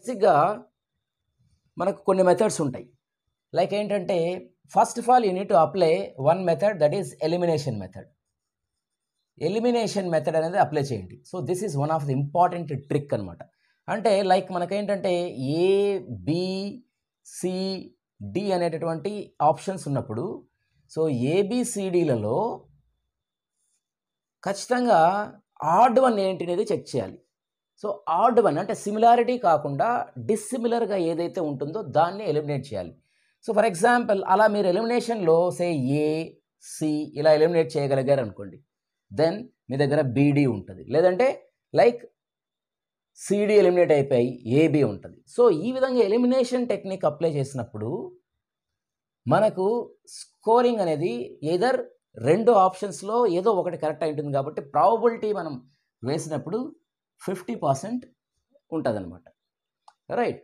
బేసిక్గా మనకు కొన్ని మెథడ్స్ ఉంటాయి. లైక్ ఏంటంటే first of all you need to apply one method that is elimination method elimination method అనేది అప్లై చేయండి. So this is one of the important trick అనమాట అంటే లైక్ మనకేంటంటే ఏ బి సి డి అనేటటువంటి options ఉన్నప్పుడు so ఏబిసిడిలలో ఖచ్చితంగా odd one ఏంటి అనేది చెక్ చేయాలి. సో ఆడ్ వన్ అంటే సిమిలారిటీ కాకుండా డిస్సిమిలర్గా ఏదైతే ఉంటుందో దాన్ని ఎలిమినేట్ చేయాలి. సో ఫర్ ఎగ్జాంపుల్ అలా మీరు ఎలిమినేషన్లో సే ఏ సి ఇలా ఎలిమినేట్ చేయగలిగారు అనుకోండి. దెన్ మీ దగ్గర బీడీ ఉంటుంది. లేదంటే లైక్ సిడి ఎలిమినేట్ అయిపోయి ఏబి ఉంటుంది. సో ఈ విధంగా ఎలిమినేషన్ టెక్నిక్ అప్లై చేసినప్పుడు మనకు స్కోరింగ్ అనేది ఏదర్ రెండు ఆప్షన్స్లో ఏదో ఒకటి కరెక్ట్ అయి ఉంటుంది కాబట్టి ప్రాబబిలిటీ మనం వేసినప్పుడు ఫిఫ్టీ పర్సెంట్ ఉంటుందన్నమాట. రైట్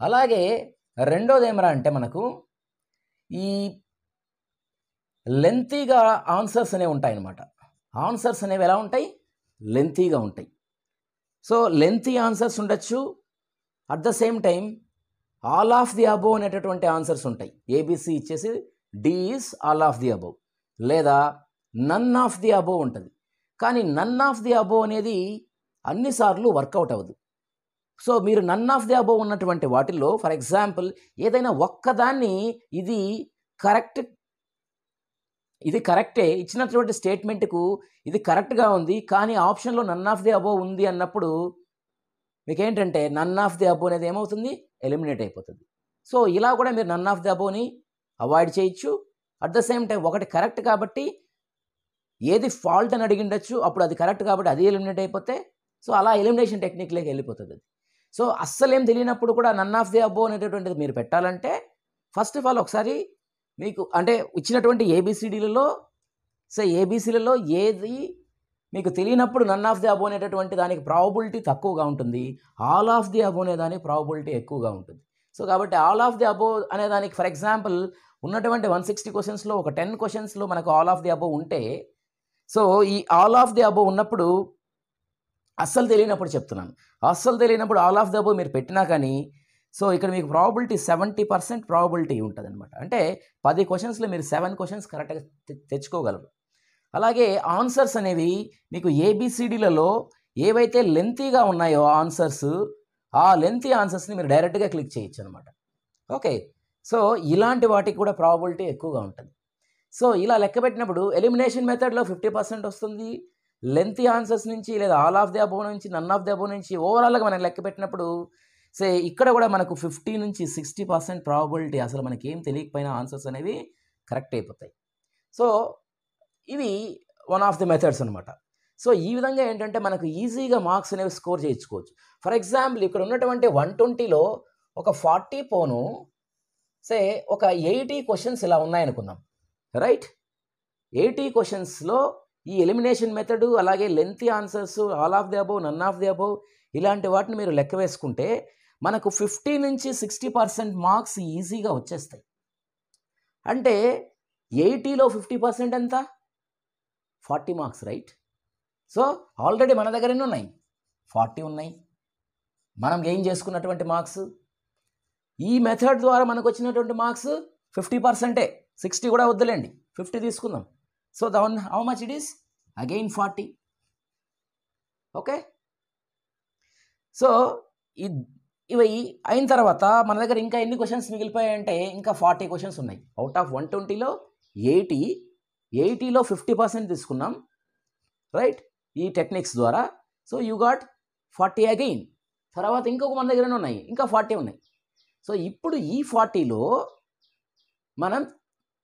అలాగే రెండోది ఏమరా అంటే మనకు ఈ లెంతీగా ఆన్సర్స్ అనేవి ఉంటాయి అన్నమాట ఆన్సర్స్ అనేవి ఎలా ఉంటాయి? లెంతీగా ఉంటాయి. సో లెంతీ ఆన్సర్స్ ఉండొచ్చు. At the same time all of the above అనేటటువంటి ఆన్సర్స్ ఉంటాయి. ఏబిసి ఇచ్చేసి D is all of the above లేదా నన్ ఆఫ్ ది అబోవ్ ఉంటుంది. కానీ నన్ ఆఫ్ ది అబోవ్ అనేది అన్నిసార్లు వర్కౌట్ అవ్వదు. సో మీరు నన్ ఆఫ్ ది అబోవ్ ఉన్నటువంటి వాటిల్లో ఫర్ ఎగ్జాంపుల్ ఏదైనా ఒక్కదాన్ని ఇది కరెక్ట్ ఇది కరెక్టే ఇచ్చినటువంటి స్టేట్మెంట్కు ఇది కరెక్ట్గా ఉంది కానీ ఆప్షన్లో నన్ ఆఫ్ ది అబోవ్ ఉంది అన్నప్పుడు మీకేంటంటే నన్ ఆఫ్ ది అబో అనేది ఏమవుతుంది? ఎలిమినేట్ అయిపోతుంది. సో ఇలా కూడా మీరు నన్ ఆఫ్ ది అబోవ్ని అవాయిడ్ చేయొచ్చు. అట్ ద సేమ్ టైం ఒకటి కరెక్ట్ కాబట్టి ఏది ఫాల్ట్ అని అడిగి ఉండొచ్చు అప్పుడు అది కరెక్ట్ కాబట్టి అది ఎలిమినేట్ అయిపోతే సో అలా ఎలిమినేషన్ టెక్నిక్లోకి వెళ్ళిపోతుంది అది. సో అస్సలేం తెలియనప్పుడు కూడా నన్ ఆఫ్ ది అబో అనేటటువంటిది మీరు పెట్టాలంటే ఫస్ట్ ఆఫ్ ఆల్ ఒకసారి మీకు అంటే ఇచ్చినటువంటి ఏబిసిడీలలో సో ఏబీసీలలో ఏది మీకు తెలియనప్పుడు నన్ ఆఫ్ ది అబో అనేటటువంటి దానికి ప్రాబబిలిటీ తక్కువగా ఉంటుంది. ఆల్ ఆఫ్ ది అబో అనే దానికి ప్రాబబిలిటీ ఎక్కువగా ఉంటుంది. సో కాబట్టి ఆల్ ఆఫ్ ది అబో అనే దానికి ఫర్ ఎగ్జాంపుల్ ఉన్నటువంటి వన్ సిక్స్టీ క్వశ్చన్స్లో ఒక టెన్ క్వశ్చన్స్లో మనకు ఆల్ ఆఫ్ ది అబో ఉంటే సో ఈ ఆల్ ఆఫ్ ది అబో ఉన్నప్పుడు అస్సలు తెలియనప్పుడు చెప్తున్నాను. అస్సలు తెలియనప్పుడు ఆల్ ఆఫ్ ది అబో మీరు పెట్టినా కానీ సో ఇక్కడ మీకు ప్రాబిలిటీ సెవెంటీ పర్సెంట్ ప్రాబిలిటీ ఉంటుంది అనమాట అంటే పది క్వశ్చన్స్లో మీరు సెవెన్ క్వశ్చన్స్ కరెక్ట్గా తె- తెచ్చుకోగలరు. అలాగే ఆన్సర్స్ అనేవి మీకు ఏబిసిడీలలో ఏవైతే లెంతీగా ఉన్నాయో ఆన్సర్స్ ఆ లెంతీ ఆన్సర్స్ని మీరు డైరెక్ట్గా క్లిక్ చేయొచ్చు అనమాట ఓకే సో ఇలాంటి వాటికి కూడా ప్రాబిలిటీ ఎక్కువగా ఉంటుంది. సో ఇలా లెక్క పెట్టినప్పుడు ఎలిమినేషన్ మెథడ్లో ఫిఫ్టీ పర్సెంట్ వస్తుంది. లెంతీ ఆన్సర్స్ నుంచి లేదా ఆల్ ఆఫ్ ది అబో నుంచి నన్ ఆఫ్ ది అబో నుంచి ఓవరాల్గా మనం లెక్క పెట్టినప్పుడు సే ఇక్కడ కూడా మనకు ఫిఫ్టీ నుంచి సిక్స్టీ పర్సెంట్ ప్రాబిలిటీ అసలు మనకి ఏం తెలియకపోయినా ఆన్సర్స్ అనేవి కరెక్ట్ అయిపోతాయి. సో ఇవి వన్ ఆఫ్ ది మెథడ్స్ అనమాట సో ఈ విధంగా ఏంటంటే మనకు ఈజీగా మార్క్స్ అనేవి స్కోర్ చేయించుకోవచ్చు. ఫర్ ఎగ్జాంపుల్ ఇక్కడ ఉన్నటువంటి వన్ ట్వంటీలో ఒక ఫార్టీ పోను సే ఒక ఎయిటీ క్వశ్చన్స్ ఇలా ఉన్నాయనుకుందాం. రైట్ ఎయిటీ క్వశ్చన్స్లో ఈ ఎలిమినేషన్ మెథడ్ అలాగే lengthy answers all of the above none of the above ఇలాంటి వాటిని మీరు లెక్క వేసుకుంటే మనకు ఫిఫ్టీ నుంచి సిక్స్టీ పర్సెంట్ మార్క్స్ ఈజీగా వచ్చేస్తాయి. అంటే ఎయిటీలో ఫిఫ్టీ పర్సెంట్ ఎంత? Forty marks right so already మన దగ్గర ఎన్ని ఉన్నాయి? ఫార్టీ ఉన్నాయి. మనం గెయిన్ చేసుకున్నటువంటి మార్క్స్ ఈ మెథడ్ ద్వారా మనకు వచ్చినటువంటి మార్క్స్ ఫిఫ్టీ పర్సెంటే సిక్స్టీ కూడా వద్దులేండి. ఫిఫ్టీ తీసుకుందాం. So then how much it is again forty okay so ఇవి అయిన తర్వాత మన దగ్గర ఇంకా ఎన్ని క్వశ్చన్స్ మిగిలిపోయాయంటే ఇంకా ఫార్టీ క్వశ్చన్స్ ఉన్నాయి. అవుట్ ఆఫ్ వన్ ట్వంటీలో ఎయిటీ ఎయిటీలో ఫిఫ్టీ పర్సెంట్ తీసుకున్నాం. రైట్ ఈ టెక్నిక్స్ ద్వారా. So you got forty again తర్వాత ఇంకొక మన దగ్గర ఉన్నాయి. ఇంకా ఫార్టీ ఉన్నాయి. సో ఇప్పుడు ఈ ఫార్టీలో మనం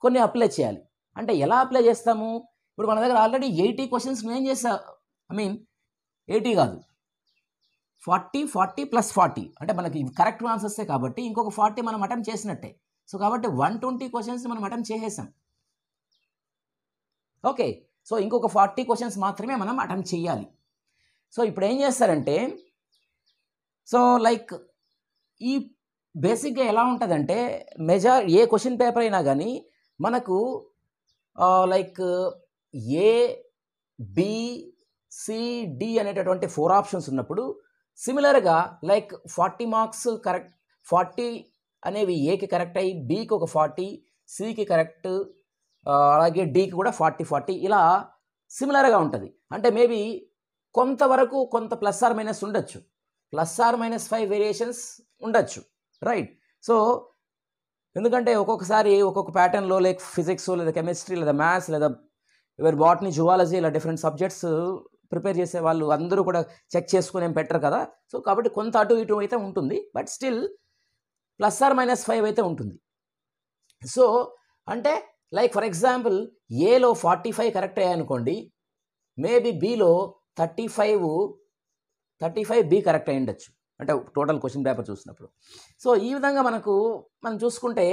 కొన్ని అప్లై చేయాలి. అంటే ఎలా అప్లై చేస్తాము? ఇప్పుడు మన దగ్గర ఆల్రెడీ ఎయిటీ క్వశ్చన్స్ మేము చేసా ఐ మీన్ ఎయిటీ కాదు. ఫార్టీ ఫార్టీ ప్లస్ ఫార్టీ అంటే మనకి కరెక్ట్ ఆన్సర్సే కాబట్టి ఇంకొక ఫార్టీ మనం అటెంప్ట్ చేసినట్టే. సో కాబట్టి వన్ ట్వంటీ క్వశ్చన్స్ మనం అటెంప్ట్ చేసేసాం. ఓకే సో ఇంకొక ఫార్టీ క్వశ్చన్స్ మాత్రమే మనం అటెంప్ట్ చేయాలి. సో ఇప్పుడు ఏం చేస్తారంటే సో లైక్ ఈ బేసిక్గా ఎలా ఉంటుందంటే మెజార్ ఏ క్వశ్చన్ పేపర్ అయినా కానీ మనకు లైక్ ఏ బి అనేటటువంటి ఫోర్ ఆప్షన్స్ ఉన్నప్పుడు సిమిలర్గా like forty marks correct forty అనేవి ఏకి కరెక్ట్ అయ్యి బీకి ఒక ఫార్టీ సికి కరెక్ట్ అలాగే డీకి కూడా ఫార్టీ ఫార్టీ ఇలా సిమిలర్గా ఉంటుంది. అంటే మేబీ కొంతవరకు కొంత ప్లస్ ఆర్ మైనస్ ఉండొచ్చు. Plus or minus five variations ఉండొచ్చు. రైట్. సో ఎందుకంటే ఒక్కొక్కసారి ఒక్కొక్క ప్యాటర్న్లో లైక్ ఫిజిక్స్ లేదా కెమిస్ట్రీ లేదా మ్యాథ్స్ లేదా ఎవరి బాటనీ జువాలజీ ఇలా డిఫరెంట్ సబ్జెక్ట్స్ ప్రిపేర్ చేసే వాళ్ళు అందరూ కూడా చెక్ చేసుకుని ఏం పెట్టరు కదా. సో కాబట్టి కొంత అటు ఇటు అయితే ఉంటుంది. But still plus or minus five అయితే ఉంటుంది. సో అంటే లైక్ ఫర్ ఎగ్జాంపుల్ ఏలో ఫార్టీ ఫైవ్ కరెక్ట్ అయ్యాయనుకోండి maybe బీలో thirty five thirty five B correct అయ్యి ఉండొచ్చు. అంటే టోటల్ క్వశ్చన్ పేపర్ చూసినప్పుడు సో ఈ విధంగా మనకు మనం చూసుకుంటే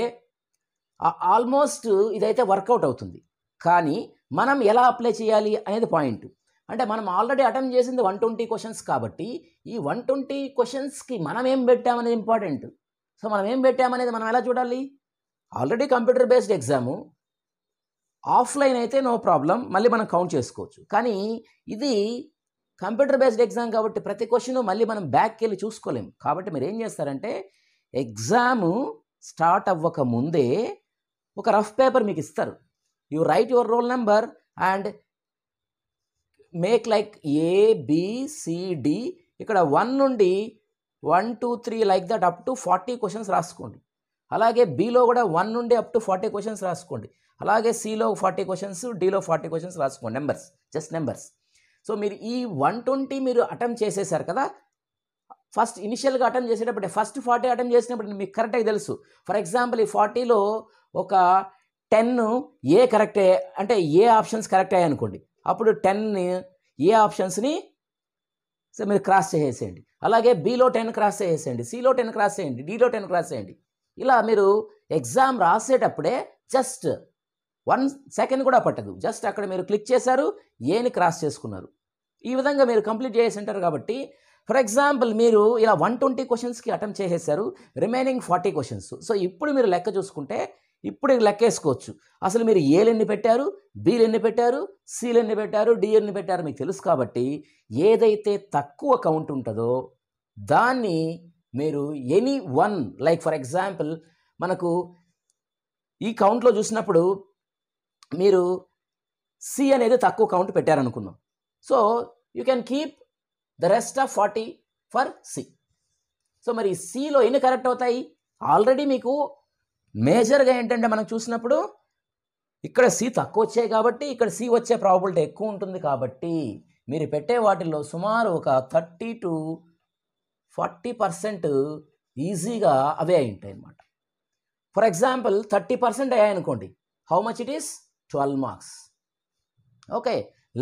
ఆల్మోస్ట్ ఇదైతే వర్కౌట్ అవుతుంది. కానీ మనం ఎలా అప్లై చేయాలి అనేది పాయింట్. అంటే మనం ఆల్రెడీ అటెంప్ట్ చేసింది వన్ ట్వంటీ క్వశ్చన్స్ కాబట్టి ఈ వన్ ట్వంటీ క్వశ్చన్స్కి మనం ఏం పెట్టామనేది ఇంపార్టెంట్. సో మనం ఏం పెట్టామనేది మనం ఎలా చూడాలి? Already computer based exam. Offline అయితే నో ప్రాబ్లం మళ్ళీ మనం కౌంట్ చేసుకోవచ్చు. కానీ ఇది కంప్యూటర్ బేస్డ్ ఎగ్జామ్ కాబట్టి ప్రతి క్వశ్చన్ మళ్ళీ మనం బ్యాక్కి వెళ్ళి చూసుకోలేము కాబట్టి మీరు ఏం చేస్తారంటే ఎగ్జామ్ స్టార్ట్ అవ్వక ముందే ఒక రఫ్ పేపర్ మీకు ఇస్తారు. You write your roll number and make like A B C D ఇక్కడ వన్ నుండి one two three like that up to forty questions రాసుకోండి. అలాగే బీలో కూడా వన్ నుండి అప్ టు ఫార్టీ క్వశ్చన్స్ రాసుకోండి. అలాగే సిలో ఫార్టీ క్వశ్చన్స్ డీలో ఫార్టీ క్వశ్చన్స్ రాసుకోండి. Numbers just numbers. సో మీరు ఈ వన్ ట్వంటీ మీరు అటెంప్ట్ చేసేసారు కదా ఫస్ట్ ఇనిషియల్గా అటెంప్ట్ చేసేటప్పుడు ఫస్ట్ ఫార్టీ అటెంప్ట్ చేసినప్పుడు మీకు కరెక్ట్గా తెలుసు. ఫర్ ఎగ్జాంపుల్ ఈ ఫార్టీలో ఒక టెన్ ఏ కరెక్ట్ అంటే ఏ ఆప్షన్స్ కరెక్ట్ అయ్యాయి అనుకోండి. అప్పుడు టెన్ ఏ ఆప్షన్స్ని సో మీరు క్రాస్ చేసేయండి. అలాగే బీలో టెన్ క్రాస్ చేసేయండి సిలో టెన్ క్రాస్ చేయండి డీలో టెన్ క్రాస్ చేయండి. ఇలా మీరు ఎగ్జామ్ రాసేటప్పుడే జస్ట్ వన్ సెకండ్ కూడా పట్టదు. జస్ట్ అక్కడ మీరు క్లిక్ చేశారు ఏని క్రాస్ చేసుకున్నారు. ఈ విధంగా మీరు కంప్లీట్ చేసి ఉంటారు కాబట్టి ఫర్ ఎగ్జాంపుల్ మీరు ఇలా వన్ ట్వంటీ క్వశ్చన్స్కి అటెంప్ట్ చేసేసారు రిమైనింగ్ ఫార్టీ క్వశ్చన్స్. సో ఇప్పుడు మీరు లెక్క చూసుకుంటే ఇప్పుడు లెక్క వేసుకోవచ్చు అసలు మీరు ఏలు ఎన్ని పెట్టారు బీలు ఎన్ని పెట్టారు సీలు ఎన్ని పెట్టారు డి ఎన్ని పెట్టారు మీకు తెలుసు కాబట్టి ఏదైతే తక్కువ కౌంట్ ఉంటుందో దాన్ని మీరు any one like for example మనకు ఈ కౌంట్లో చూసినప్పుడు మీరు సి అనేది తక్కువ count పెట్టారనుకుందాం so you can keep the rest of forty for C so మరి సిలో ఎన్ని కరెక్ట్ అవుతాయి? ఆల్రెడీ మీకు మేజర్గా ఏంటంటే మనం చూసినప్పుడు ఇక్కడ సి తక్కువ వచ్చాయి కాబట్టి ఇక్కడ సి వచ్చే ప్రాబిలిటీ ఎక్కువ ఉంటుంది కాబట్టి మీరు పెట్టే వాటిల్లో సుమారు ఒక థర్టీ టు ఫార్టీ పర్సెంట్ ఈజీగా అవే అయి ఉంటాయి అన్నమాట for example thirty percent అయ్యాయనుకోండి. How much it is twelve marks. Okay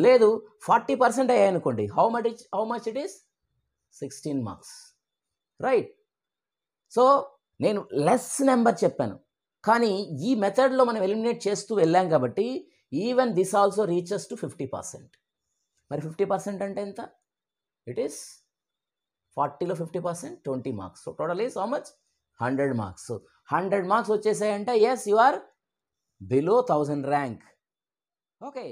లేదు forty percent అయ్యాయనుకోండి. How much it how much it is sixteen marks. Right so నేను లెస్ నెంబర్ చెప్పాను. కానీ ఈ మెథడ్లో మనం ఎలిమినేట్ చేస్తూ వెళ్ళాం కాబట్టి even this also reaches to fifty percent మరి ఫిఫ్టీ పర్సెంట్ అంటే ఎంత? It is ఫార్టీలో fifty percent twenty marks so total is how much hundred marks hundred marks వచ్చేసాయంటే yes you are below thousand rank okay